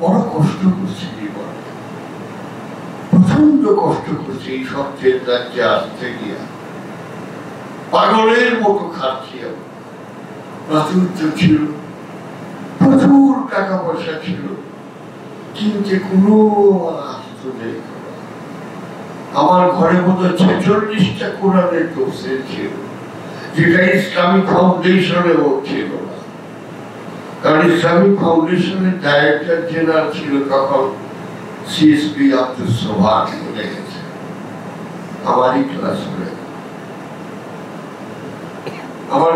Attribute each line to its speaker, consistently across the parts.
Speaker 1: বড় কষ্ট করছি জীবনে। প্রচণ্ড কষ্ট করছি এই সত্যের রাজ্যে আসতে গিয়া। পাগলের মতো খাচ্ছি প্রাচুর্য ছিল, প্রচুর টাকা পয়সা ছিল, কিনতে কোনো আসতো নেই। আমার ঘরে মতো ছেচল্লিশটা কোরআনের তফসিল ছিল, যেটা ইসলামিক ফাউন্ডেশনেও ছিল। কারণ ইসলামিক ফাউন্ডেশনের ডাইরেক্টর জেনারেল ছিল তখন সিএসপি আব্দুল গেছে। আমারই ক্লাস আমার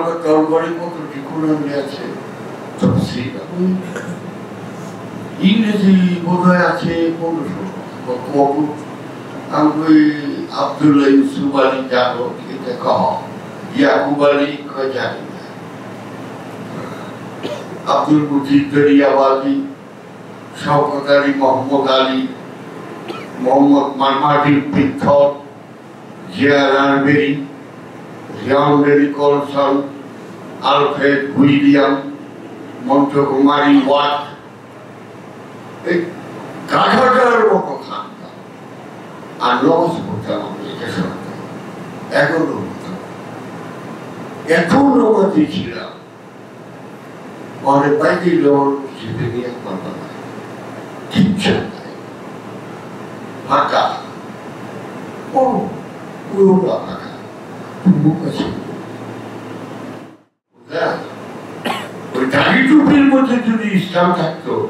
Speaker 1: বোধহয় আছে পনেরোশো কত আমি ইউসুফ আলী জানো এটা কহ। ইয়াকুব আলী কয় জানি আব্দুল মুজিদ দরিয়াবাদী শওকত আলী, মোহাম্মদ আলী, মোহাম্মদ মারমাটি পৃথক জিয়া রানবেরি জিয়ানবেরি কলসন, আলফ্রেড উইলিয়াম, মন্ত্রকুমারী ওয়াট। এই গাধাটার মতো খানটা আর লস করতাম আমি এটা এখনও এত ছিলাম চেপে নিয়ে পারবা না কিচ্ছু নাই। ফাঁকা। ও, পুরোটা ফাঁকা। ওই দাড়ি টুপির মধ্যে যদি ইসলাম থাকতো,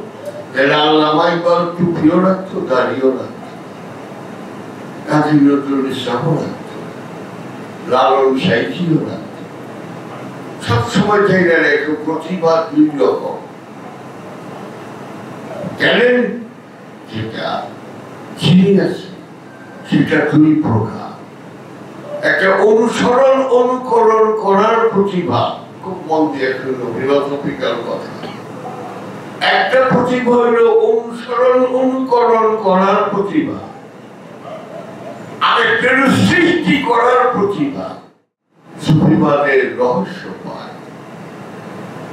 Speaker 1: তাহলে আল্লামা ইকবাল টুপিও রাখতো, দাড়িও রাখতো। কাজী নজরুল ইসলামও রাখতো। লালন সাইজিও রাখতো। সবসময় রেখে প্রতিভা দুই ট্যালেন্ট যেটা জিনিয়াস সেটা দুই প্রকার। একটা অনুসরণ, অনুকরণ করার প্রতিভা, খুব মন কথা। একটা প্রতিভা হলো অনুসরণ, অনুকরণ করার প্রতিভা। আরেকটা সৃষ্টি করার প্রতিভা। সুফিবাদের রহস্য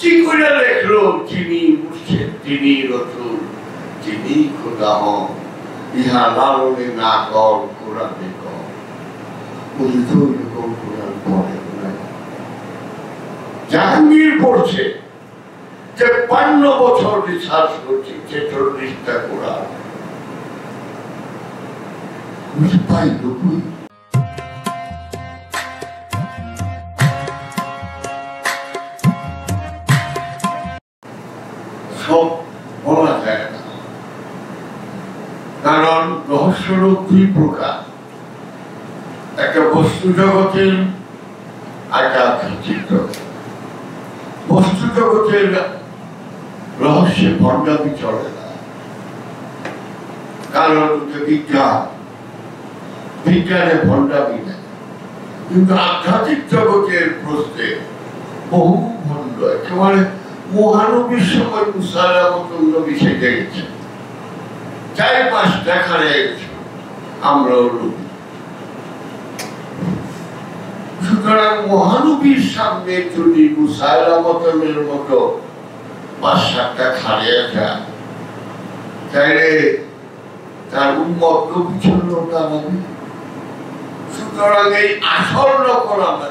Speaker 1: কি করে লেখলো, যিনি মুর্শিদ, তিনি রসুল, যিনি খোদা হন, ইহা লালনে না কর, কোরআনে কর। জাহাঙ্গীর পড়ছে যে পান্ন বছর রিসার্চ করছে, ছেচল্লিশটা কোরআন। পাই নব্বই সব বলা যায় না। কারণ রহস্যরূপ দুই প্রকার। একটা বস্তু জগতের একটা আধ্যাত্মিক বস্তু জগতের রহস্যে ভণ্ডামি চলে না। কারণ বিজ্ঞান, বিজ্ঞানে ভণ্ডামি নেই। কিন্তু আধ্যাত্মিক জগতের প্রশ্নে বহু ভণ্ড একেবারে মহানবীর সময় মুসালামতুল নবী সেজে গেছে। চার পাঁচ দেখা গেছে। আমরাও নবী সুতরাং মহানবীর সামনে যদি মুসাইলামতের মতো সাতটা খাড়িয়ে যায়, তাইলে তার উন্মত বিচ্ছন্ন দাঁড়াবে সুতরাং এই আসল নকল আমরা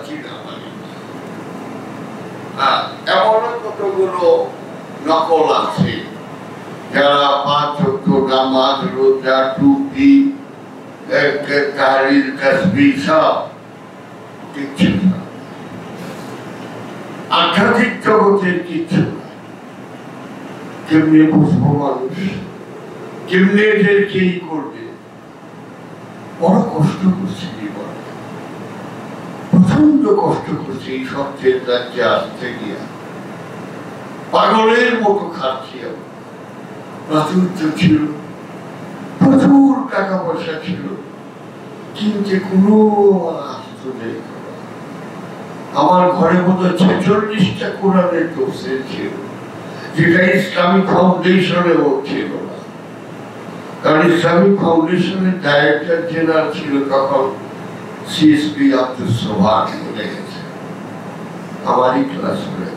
Speaker 1: হ্যাঁ কতগুলো নকল আছে? যারা পাঁচ নামাজ, রোজা, টুপি সব কিচ্ছু না। আধ্যাত্মিক জগতের কিচ্ছু কেমনে মানুষ? কেমনে করবে? বড় কষ্ট করছে জীবন প্রচণ্ড এই সত্যের রাজ্যে আসতে গিয়া পাগলের মতো প্রাচুর্য ছিল, প্রচুর টাকা পয়সা ছিল কোনো আমার ঘরে মতো ছেচল্লিশটা কোরআনের তফসিল ছিল, যেটা ইসলামিক ফাউন্ডেশনেও ছিল না। কারণ ইসলামিক ফাউন্ডেশনের ডাইরেক্টর জেনারেল ছিল তখন সিএসপি আব্দুল সোহান আমারই ক্লাস করে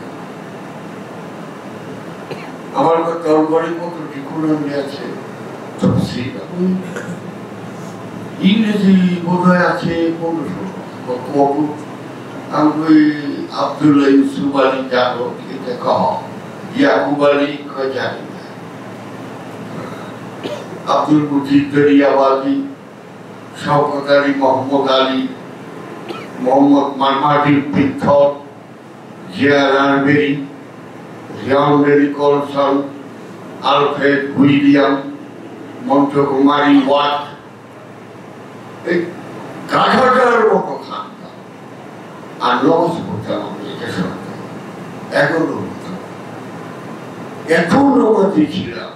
Speaker 1: আমার তোর ঘরে কতটি কোরআন আছে ইংরেজি বোধ আছে পনেরোশো আমি আব্দুল্লাহ ইউসুফ আলী জানো এটা কহ। ইয়াকুব আলী জানি আব্দুল মুজিদ দরিয়াবাদী শওকত আলী, মোহাম্মদ আলী, মোহাম্মদ মারমাটি পিথর জিয়া রানবেরি John Mary Colson Alfred William, মন্ত্রকুমারী Watt. এই গাধাটার মতো খানটা আর লস করতাম আমি এখনও হতো এত নমাতি ছিলাম।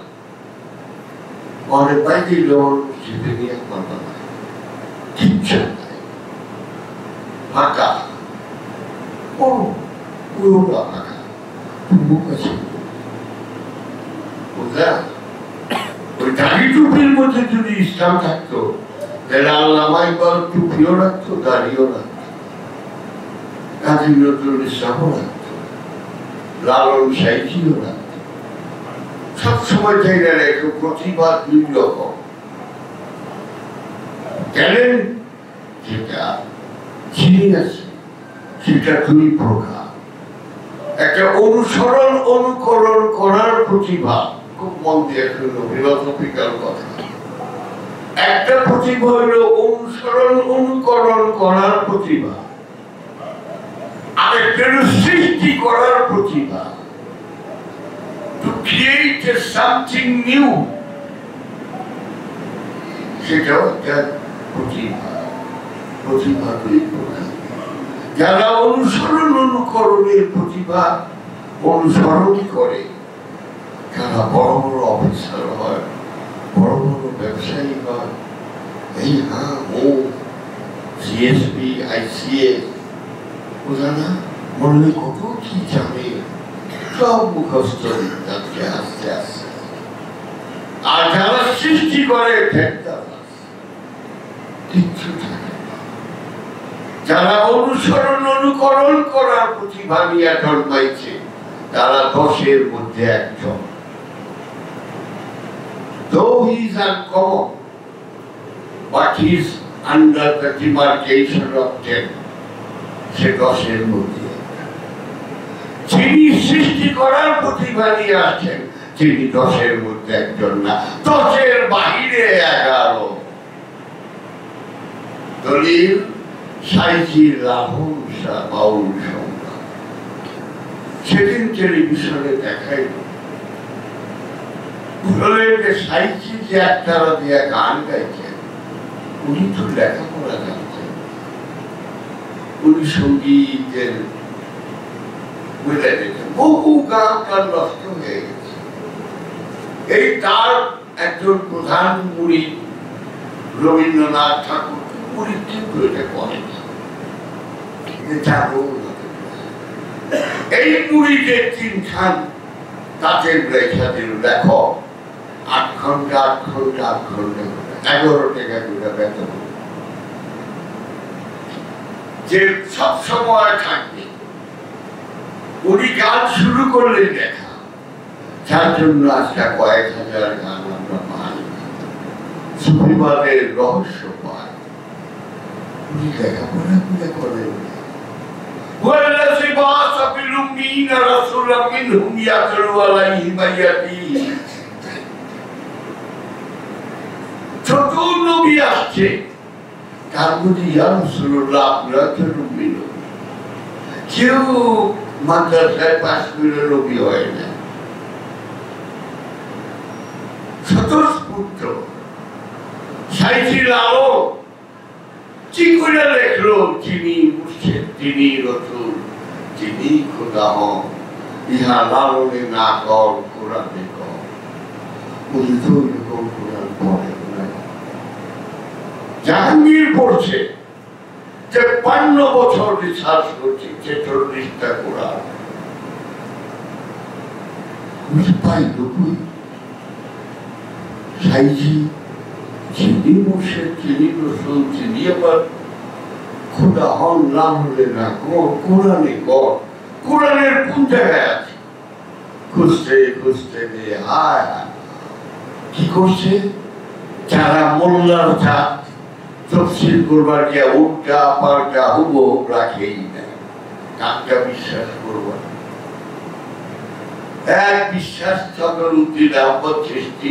Speaker 1: পরে বাইরে লোন জিতে নিয়ে কথা ফাঁকা। ও পুরো ফাঁকা মুখ আছে বুঝলা ওই দাড়ি টুপির মধ্যে যদি ইসলাম থাকতো তাহলে আল্লামা ইকবাল টুপিও রাখতো দাড়িও রাখতো। কাজী নজরুল ইসলামও রাখতো। লালন সাইজিও রাখতো। সবসময় জায়গা রেখে প্রতিভা দুই রকম। ট্যালেন্ট যেটা জিনিয়াস সেটা দুই প্রকার। একটা অনুসরণ, অনুকরণ করার প্রতিভা। খুব মন দিয়ে শুনলো ফিলোসফিক্যাল কথা। একটা প্রতিভা হলো অনুসরণ, অনুকরণ করার প্রতিভা। আরেকটা সৃষ্টি করার প্রতিভা। To create something new, সেটাও একটা প্রতিভা। প্রতিভা দুই প্রকার যারা অনুসরণ অনুকরণের প্রতিভা অনুসরণ করে তারা বড় বড় অফিসার হয়, বড় বড় ব্যবসায়ী হয়, এই হ্যাঁ ও, সিএসপি আইসিএস বোঝা না মনে কত কি জানে, সব মুখস্থ যাচ্ছে আস্তে আস্তে। আর যারা সৃষ্টি করে কিচ্ছু থাকে যারা অনুসরণ, অনুকরণ করার প্রতিভা নিয়ে জন্মাইছে। তারা দশের মধ্যে একজন. সে দশের মধ্যে সৃষ্টি করার প্রতিভা দশের মধ্যে একজন না। এগারো। দলিল সাইজি শাহ বাউল সংখ্যা সেদিন টেলিভিশনে দেখাই। সাইজি যে দিয়ে গান উনি তো লেখাপড়া উনি সঙ্গীতের বহু গান তার নষ্ট হয়ে গেছে। এই তার একজন প্রধান মুড়ি রবীন্দ্রনাথ ঠাকুর মুড়ি কিন্তু এটা করেন এই মুড়িতে তিনখান তাঁতের লেখা দিল দেখো আট ঘণ্টা আট ঘণ্টা আট ঘণ্টা, এগারো টাকা করে বেতন। যে সব থাকবে, উনি গান শুরু করলে দেখা যার জন্য আজকে কয়েক হাজার গান আমরা পাই। সুফিবাদের রহস্য পাই। উনি লেখাপড়া করে والذي بعث في الأمين رسولا منهم يتلو عليهم آياته ছোট নবী আসছে তার মধ্যে ইয়া রাসূলুল্লাহ আপনারা তো নবী কেউ মাদ্রাসায় পাশ করে নবী হয় না স্বতঃস্ফূর্ত সাইছিল আলো কি করে লেখলো? যিনি মুর্শিদ তিনি রসুল তিনি খোদা হন, ইহা লালনে না কর, কোরআনে কর। তো কোরআন নাই জাহাঙ্গীর পড়ছে তেপ্পান্ন বছর রিসার্চ করছে ছেচল্লিশটা কোরআন। পাইল কই? সাইজি চিনি মুর্শেদ চিনি রসুল চিনি আবার খোদা হন না হলে না কোরআনে কর কোরআনের কোন জায়গায় আছে খুঁজতে খুঁজতে গিয়ে হায় হায় কি করছে যারা মোল্লার জাত তফসিল করবার গিয়া উল্টা পাল্টা হুবো রাখেই নাই কাকা বিশ্বাস করবার এক বিশ্বাস সকল উদ্দিন সৃষ্টি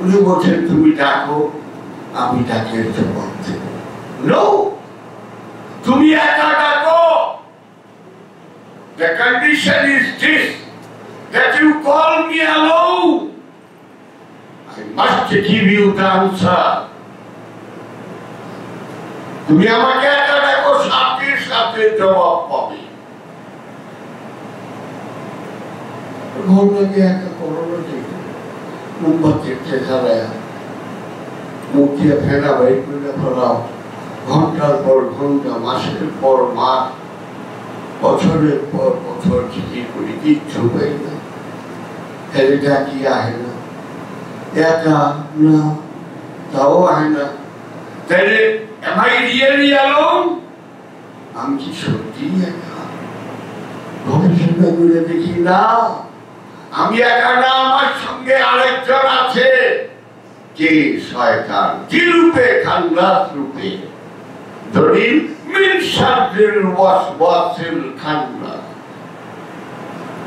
Speaker 1: উনি বলছেন তুমি ডাকো আমি ডাকের জবাব দেব নো তুমি একা ডাকো The condition is this that you call me alone. I must give you the answer. তুমি আমাকে একা দেখো সাথে সাথে জবাব পাবে ঘটনাকে একা করোনা ঠিক মোমবাতির ঠেকালায় মুখ দিয়ে ফেনা বাই করে ফেলাও। ঘণ্টার পর ঘণ্টা মাসের পর মাস বছরের পর বছর চিঠি করি কিচ্ছু পাই না হেরে ডাকি আহে না? একা না তাও আহে না। তাহলে Am I really alone? আমি কি সত্যি একা? গবেষণা করে দেখি না। আমি একা না আমার সঙ্গে আরেকজন আছে কে শয়তান কি রূপে খান্নাস রূপে। দলিল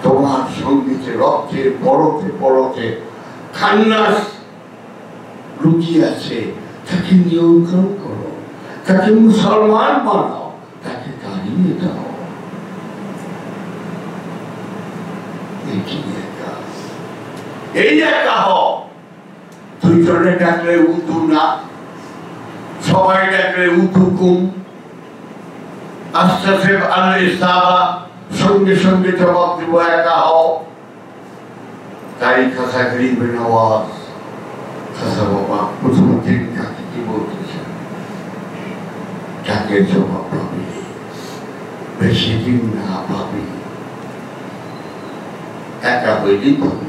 Speaker 1: তোমার সঙ্গীতে, রক্তে, পরতে পরতে খান্নাস লুকিয়ে আছে। তাকে নিয়ন্ত্রণ করো। তাকে মুসলমান বানাও। তাকে দাঁড়িয়ে দাও। এই একা হ দুইজনে ডাকলে উদু না, সবাই ডাকলে উদু কুম। আস্তে আস্তে ইসলামা সঙ্গে সঙ্গে জবাব দিব একা হও তাই খাসা গরিবের আওয়াজ খাসা বাবা, প্রথম দিন কি বলতেছে তাকে জবাব পাবি? বেশি একা হইলেই পাবি।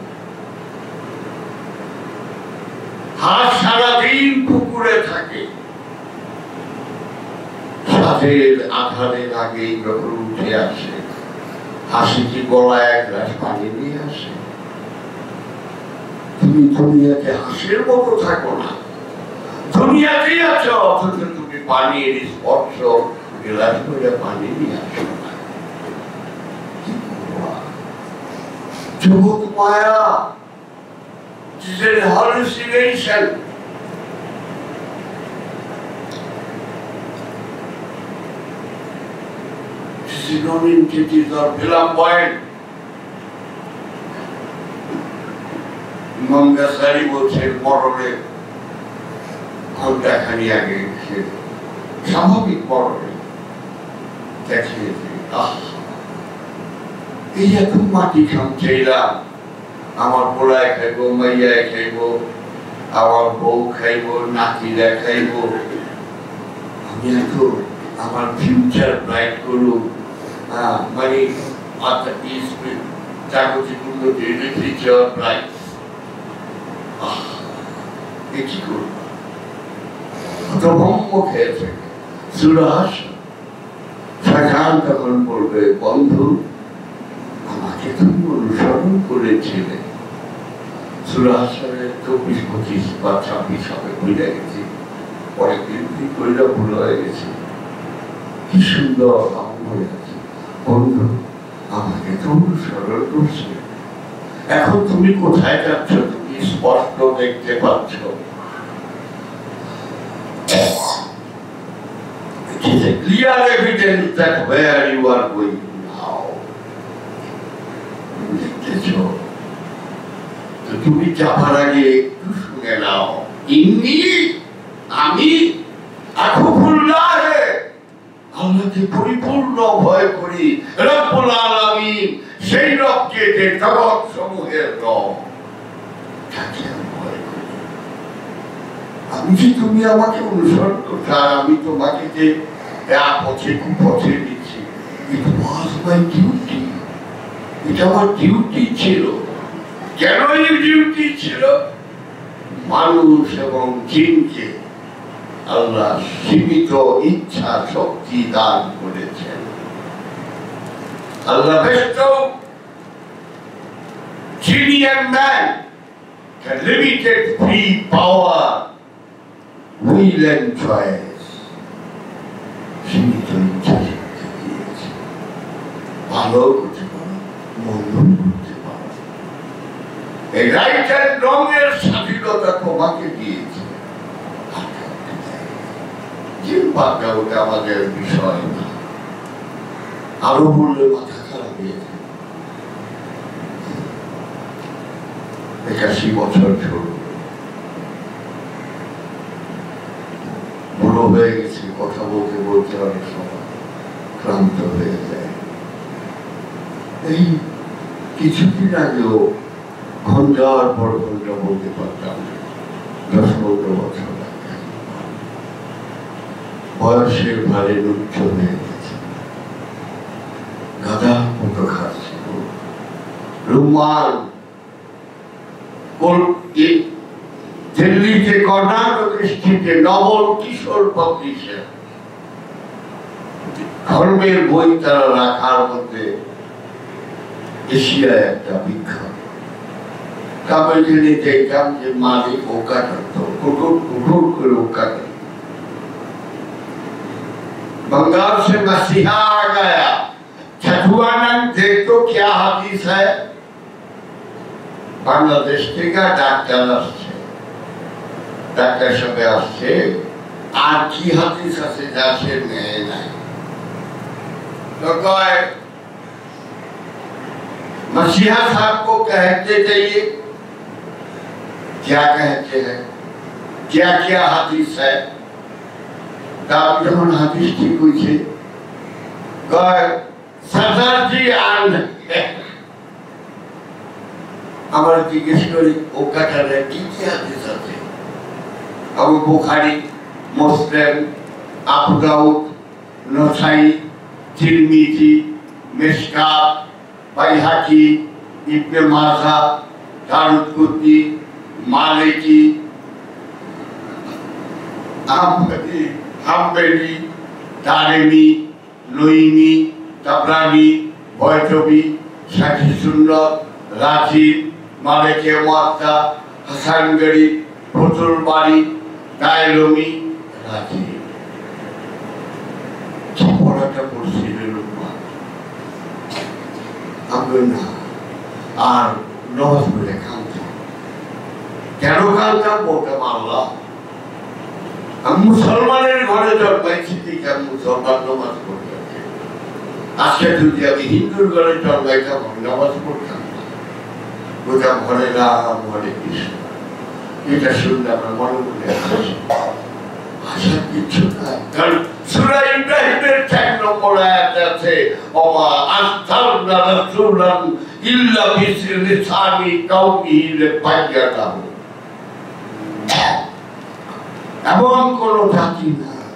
Speaker 1: হাত সারাদিন পুকুরে থাকে। সাথের আধারের আগেই যখন উঠে আসে হাসিটি গলায় এক গ্লাস পানি নিয়ে আসে? তুমি দুনিয়াতে হাসির মতো থাকো না। দুনিয়াতেই আছো, অথচ তুমি পানির স্পর্শ, গ্লাস করে পানি নিয়ে আসো না। কি মায়া It is a. It is non-entities flamboyant. ইমাম বলছেন মরণে ঘণ্টা খানি আগে সে স্বাভাবিক মরণে দেখিয়েছে আহ এই এত মাটি খামছেইলাম আমার পোলায় খাইব, মাইয়ায় খাইব, আমার বউ খাইব, নাতিরা খাইব। আমি এত আমার ফিউচার ব্রাইট করুক হ্যাঁ মানে মাথা ফিউচার ব্রাইট খেয়ে থাকে। সুরাস শাহজাহান তখন বলবে, বন্ধু, আমাকে তুমি অনুসরণ করেছিলে। সুরাহাসনের চব্বিশ, পঁচিশ বা ছাব্বিশ হবে, ভুলে গেছি। পরে কিন্তু কইরা ভুল হয়ে গেছে। কি সুন্দর আমার আছে। বন্ধু, আমাকে তো অনুসরণ করছে। এখন তুমি কোথায় যাচ্ছ? তুমি স্পষ্ট দেখতে পাচ্ছ। It is a clear evidence that where তুমি যাবার আগে একটু শুনে নাও। ইন্নি আমি আল্লাহকে পরিপূর্ণ ভয় করি। রব্বুল আলামিন সেই রবকে যে সমূহের রব, তাকে আমি যে তুমি আমাকে অনুসরণ আর আমি তোমাকে যে এক পথে কুপথে দিচ্ছি ইট ওয়াজ ডিউটি এটা আমার ডিউটি ছিল। কেন ডিউটি ছিল? মানুষ এবং জিনকে আল্লাহ সীমিত ইচ্ছা শক্তি দান করেছেন। আল্লাহ choice, সীমিত ইচ্ছা শক্তি দিয়েছে। ভালো মন্দ রাইট অ্যান্ড রং এর স্বাধীনতা তোমাকে দিয়েছে। যে বাদটা ওটা আমাদের বিষয় না। আরও বললে মাথা খারাপ হয়ে যায়। একাশি বছর ছোট। বুড়ো হয়ে গেছে, কথা বলতে বলতে অনেক সময় ক্লান্ত হয়ে যায়। এই কিছুদিন আগেও ঘণ্টার পর ঘণ্টা বলতে পারতাম দশ পনেরো বছর বয়সের ভারে উচ্চ হয়ে গেছে। গাদা মতো খাচ্ছিল রুমাল। দিল্লিতে, কর্ণাটক স্থিতে নবল কিশোর পাবলিশার ধর্মের বই তারা রাখার মধ্যে এশিয়ায় একটা বিখ্যাত কাবেলিনে দেখতাম যে মালিক ওকা করতো কুকুর কুকুর করে ওকা করতো बंगाल से मसीहा आ गया छठुआनंद देख तो क्या हदीस है বাংলাদেশ থেকে ডাক্তার আসছে ডাক্তার সবে আসছে আর কি হাদিস আছে যা সে নেয় নাই তো কয় मसीहा साहब को कहते चाहिए क्या कहते हैं क्या क्या हदीस है তার যখন হাদিস ঠিক হয়েছে কয় সাদারজি আন আমার জিজ্ঞেস করি ও কাটারে কি কি হাদিস আছে Abu Bukhari Muslim Abu Dawud Nasai Tirmidhi Mishkat Baihaqi ইবনে মাযা দারুকুতি Maliki Hanbali Darimi Naimi Tabarani বয়টবি সাথী সুন্নত রাজিব, মালেকে মাত্তা হাসানগড়ি ফতুল বাড়ি রাজিব। কি পড়াটা পড়ছিল লোকমান আর পড়ে কাঁদতাম কেন কাঁদতাম আমি মুসলমানের ঘরে মুসলমান আজকে যদি আমি হিন্দুর ঘরে আমি রাম কৃষ্ণ। এটা শুনলে আমার মনে মনে নাই, কারণ সূরা ইব্রাহিমের চার নম্বর আয়াত আছে আস্তারনা রাসূলান ইল্লা লিবায়্যানাহু এমন কোন জাতি নাই,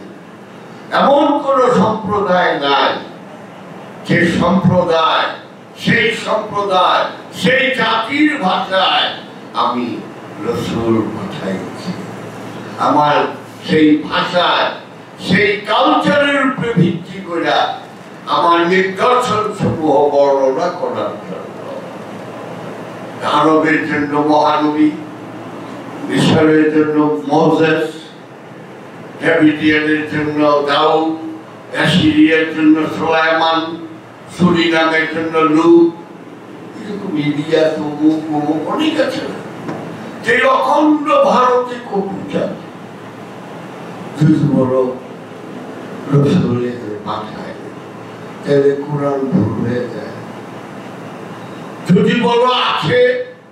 Speaker 1: এমন কোন সম্প্রদায় নাই যে সম্প্রদায়, সেই সম্প্রদায়, সেই জাতির ভাষায় আমি রসুল পাঠাইছি। আমার সেই ভাষায়, সেই কালচারের উপরে ভিত্তি করে আমার নিদর্শন সমূহ বর্ণনা করার জন্য। আরবের জন্য মহানবী, মিশরের জন্য মোজেস ডেভিডিয়ানের জন্য দাউদ অ্যাসিরিয়ার জন্য সোলাইমান সুরিনামের জন্য লুত এরকম ইলিয়া তমুক অমুক অনেক আছে যে অখণ্ড ভারতে কবুচার যদি যদি বলো আছে,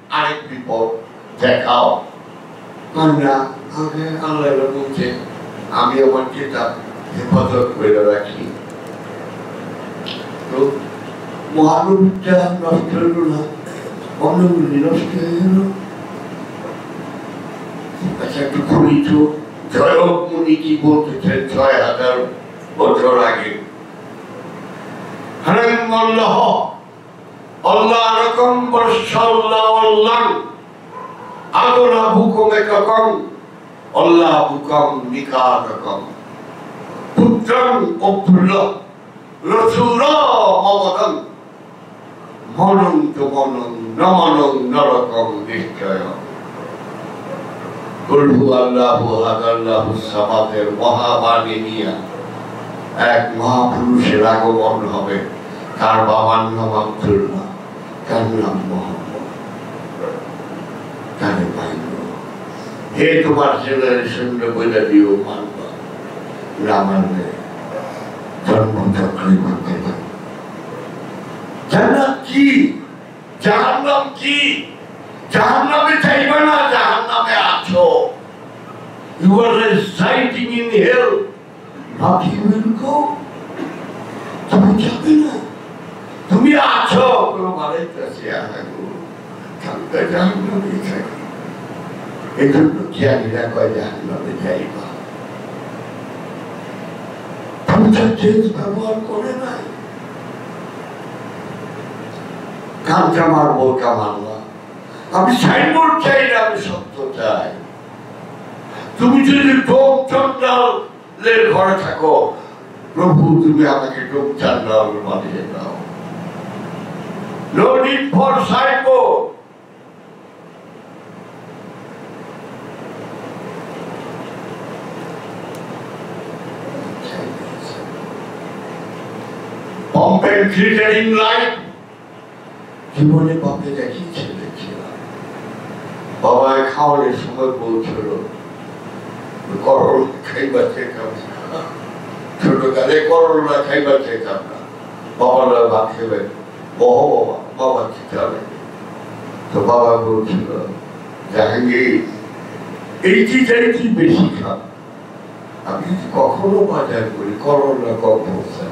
Speaker 1: আরেক বিপদ দেখাও। আমরা আগে আল্লাহ বলছে আমি আমার কিতাব হেফাজত করে রাখি। তো মহানবীটা নষ্ট না নষ্ট হয়ে গেল। আচ্ছা একটু তো। মুনি কি বলতেছেন ছয় হাজার বছর আগে? হারান মল্লাহ, আল্লাহ রকম বর্ষাল্লাহ আল্লাহ আদরা হুকুম এককম আল্লাহ হুকুম নিকারকম পুত্রং অভ্রুল রসুর মমদং মনং তো এক মহাপুরুষের আগমন হবে। তার বাবার নাম আব্দুল্লাহ, তার নাম মোহাম্মদ। তারে হে তোমার জেনারেশন বলে দিও মানবা না মানলে জন্মচক্রে ঘুরতে থাকবে জান্নাত কি জাহান্নাম কি চাইবে না জাহান্নামে আছো residing in hell not you will go তুমি যাবে না তুমি আছো কোনো বাড়াইতেছি আহাগো থাকবে জাহান্নামে থাকি এই জন্য জ্ঞানীরা কয় ব্যবহার করে নাই। মারবো কামাল্লা আমি সাইনবোর্ড চাই না, আমি সত্য চাই। তুমি যদি ডোম চন্ডালের ঘরে থাকো, প্রভু, তুমি আমাকে ডোম চন্ডাল বানিয়ে দাও। No need for signboard Light জীবনে খাওয়ানোর সময় বলছিল করল খাইবার খেতাম না। ছোট কালে করলা খাইবার না। বাবারা ভাত খেবে বহ বাবা বাবা খেতে হবে। তো বাবা বলছিল, জাহাঙ্গীর এইটি চাইছি বেশি খান আমি কখনো বাজার করি করলা কম বলছেন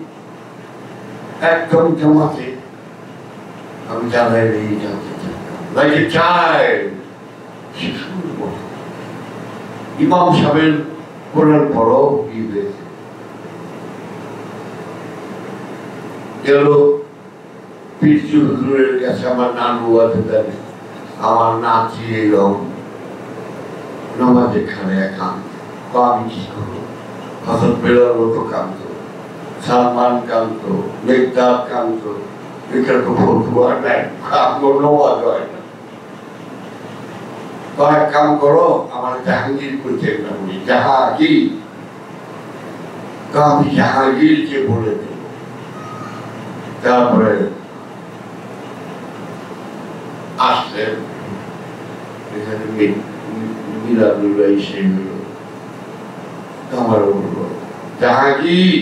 Speaker 1: একদম জমাতে। আমি জানাই এই জানতে a child. শিশুর মতো। ইমাম সাহেবের কোরআন পড়ো কি হয়েছে? গেল পিছু হুজুরের কাছে আমার নানু আছে জানে আমার নাচি এলাম নামাজে খানে কাম তো আমি কি করব? হজরত বেলার মতো কান্ত সালমান কান্ত মেঘদাব কান্ত এটা তো ফতুয়া নাই কাম নামাজ হয় তো এক কাম করো আমার জাহাঙ্গীর করতে না বলি জাহাঙ্গীর আমি জাহাঙ্গীরকে বলে দেব তারপরে আসলেন এখানে মিলাদুল্লাহ এসে হলো আমার বলল জাহাঙ্গীর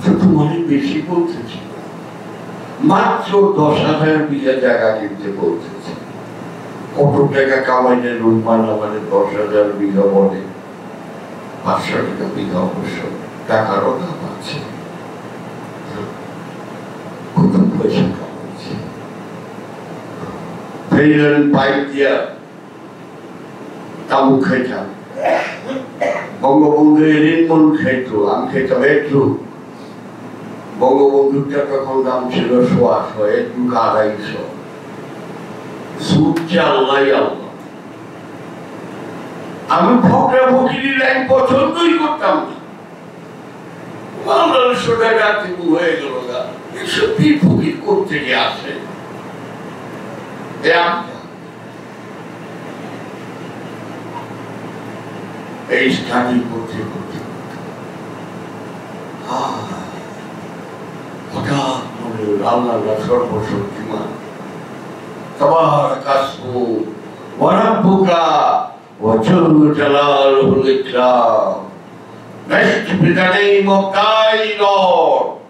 Speaker 1: আমি তো তোমারই বেশি মাত্র দশ হাজার বিঘা জায়গা কিনতে কত টাকা কামাইলে আমাদের দশ হাজার বিঘা বলে? পাঁচশো টাকা বিঘা অবশ্য আছে। পাইপ দিয়া বঙ্গবন্ধু ঋণমন খাইত আমি খাইতাম একটু বঙ্গবন্ধুটা তখন দাম ছিল সোয়া শো একটু আড়াইশো সুদ আল্লাহ আল্লাহ। আমি ফকরা ফকিরি লাইন পছন্দই করতাম এই স্টাডি করতে করতে Allah Rasul Rasul Cuma Tabarakasmu Warabbuka Wajul Jalalul Ikram Best be the name of Thy Lord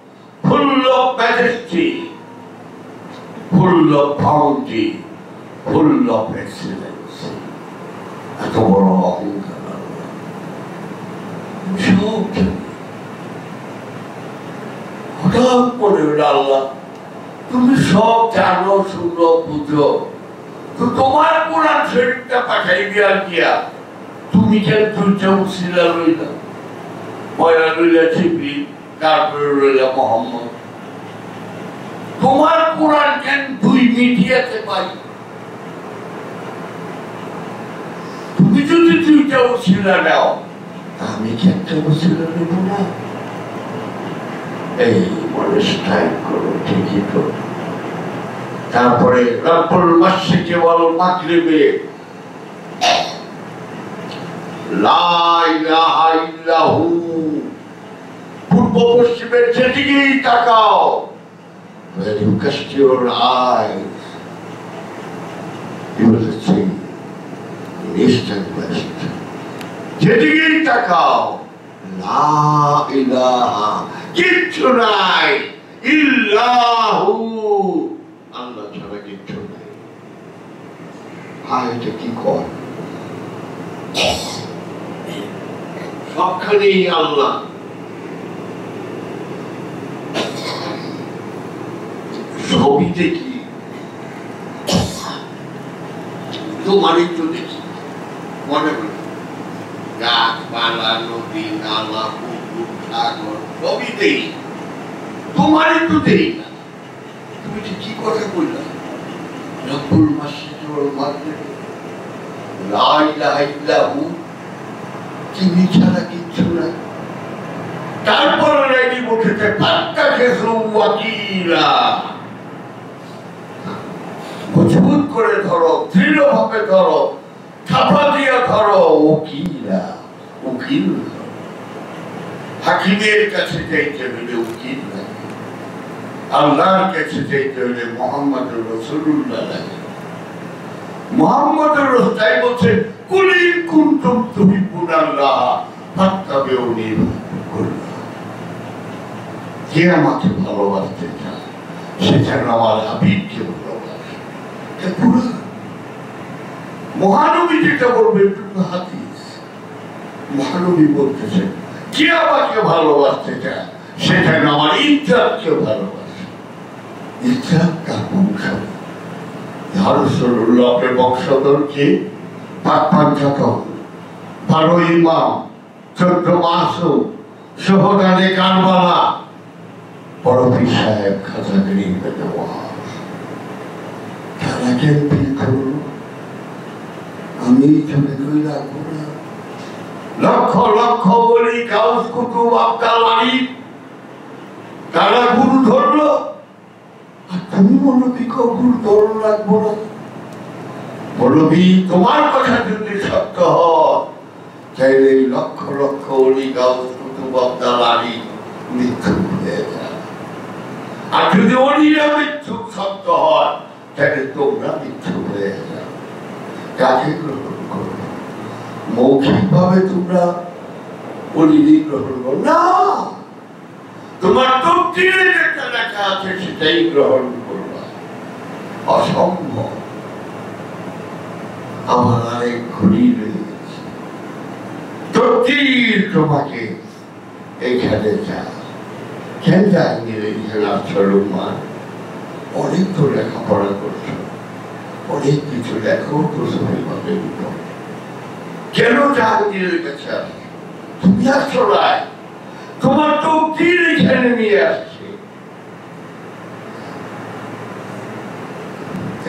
Speaker 1: Full of majesty Full of bounty Full of excellence Atabarakasmu Beautiful. Good morning, Allah. তুমি সব জানো শুনো বুঝো তো তোমার কোরআন শরীরটা পাঠাই দিয়া গিয়া তুমি কেন উসিলা রইলা। পয়লা রইলা ছিপি রইলা মোহাম্মদ। তোমার কোরআন কেন দুই মিডিয়াতে পারি তুমি যদি দুইটা উসিলা নাও আমি কি একটা নেব না? এই মনে স্ট্রাইক করো ঠিকই তারপরে পূর্ব পশ্চিমের যেদিকেই তাকাও যেদিকেই তাকাও লা কিচ্ছু নাই। ইল্লাহু। আল্লাহ ছাড়া কিচ্ছু নাই। আয়টা কি কর? সবখানেই আল্লাহ। সবই দেখি তোমারই তো দেখি মনে মনে গাছপালা, নদী, নালা, পুকুর, সাগর সবই দেই তোমারই তো দেই না। তুমি কি কথা বললা? রব্বুল মাসজিদুল মাগরিব লা ইলাহা ইল্লাহু তিনি ছাড়া কিচ্ছু না। তারপর রেডি উঠেছে পাত্তা খেসু ওয়াকিলা। মজবুত করে ধরো, দৃঢ়ভাবে ধরো, থাপা দিয়া ধরো উকিলা উকিল। হাকিমের কাছে যাইতে হলে উকিল লাগে আল্লাহর কাছে যাইতে হলে মোহাম্মদ রসুল্লাহ লাগে মোহাম্মদ বলছে কুলিন কুন্তুম আল্লাহ, ফাত্তাবিউনি কুল্লাহ যে আমাকে ভালোবাসতে চায়? সে যেন আমার হাবিবকে ভালোবাসে। মহানবী যেটা বলবে হাদিস। মহানবী বলতেছে কে আমাকে ভালোবাসতে চায়? সে যেন আমার ইজ্জাতকে ভালোবাসে। ইজ্জাত তার বংশ পাঞ্চাতন বারো ইমাম, চোদ্দ কারবালা। বড়পি সাহেব তারা কেন আমি চলে কই রাখব না লক্ষ লক্ষ বলি কাউস কুতুব আবদাল আলী তারা গুরু ধরলো। তুমি বলো কি কেউ গুরু ধরো রাখব না বলবি তোমার কথা যদি সত্য হয়। লক্ষ লক্ষ অলি গাউস কুতুব আবদাল আলী মৃত্যু হয়ে যায়। আর যদি অলিরা মৃত্যু সত্য হয়, তাহলে তোমরা মিথ্যু হয়ে যাও। কাকে গ্রহণ মৌখিকভাবে তোমরা পরিধি গ্রহণ করো। না! তোমার তকদিরে যেটা লেখা আছে, সেটাই গ্রহণ করবা। অসম্ভব। আমার আরেক ঘড়ি রয়েছে। তকদির তোমাকে এখানে যা। কেন যায়নি এখানে আসলো মা। অনেক তো লেখাপড়া করছ। অনেক কিছু লেখো, তো সবাই উপর কেন জাহাঙ্গীরের কাছে আসছো তুমি আসছো রায়। তোমার তো তীর এখানে নিয়ে আসছে।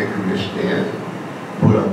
Speaker 1: একটু স্নেহ বললাম